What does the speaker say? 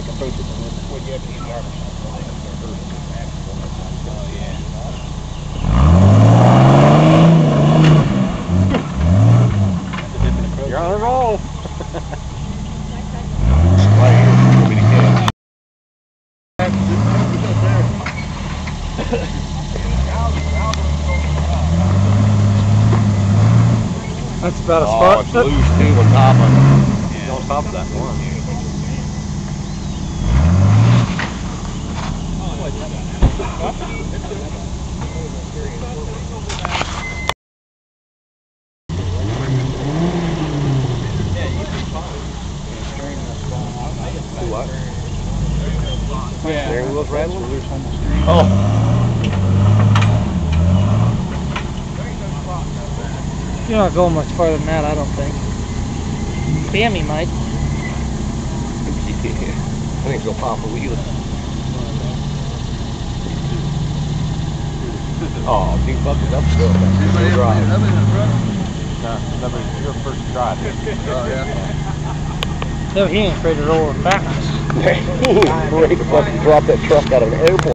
Like a person when you have to use garbage. Oh, yeah. You're on a roll. That's about as Oh, far. it's loose too on top of it. On top of that one. What? Yeah. Steering wheel's rattling? Oh. You're not going much farther than that, I don't think. Bammy might. I think it'll pop a wheel. Oh, he fucked it up still. Anybody drive? No, that was your first try. Oh, yeah. No, he ain't afraid to roll it backwards. Ready to fucking drop that truck out of an airplane.